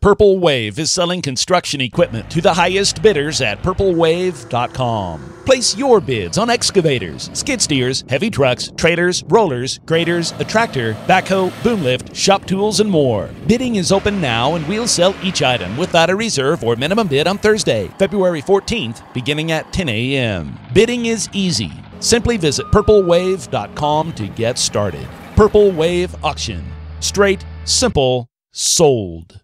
Purple Wave is selling construction equipment to the highest bidders at purplewave.com. Place your bids on excavators, skid steers, heavy trucks, trailers, rollers, graders, a tractor, backhoe, boom lift, shop tools, and more. Bidding is open now and we'll sell each item without a reserve or minimum bid on Thursday, February 14th, beginning at 10 a.m. Bidding is easy. Simply visit purplewave.com to get started. Purple Wave Auction. Straight, simple, sold.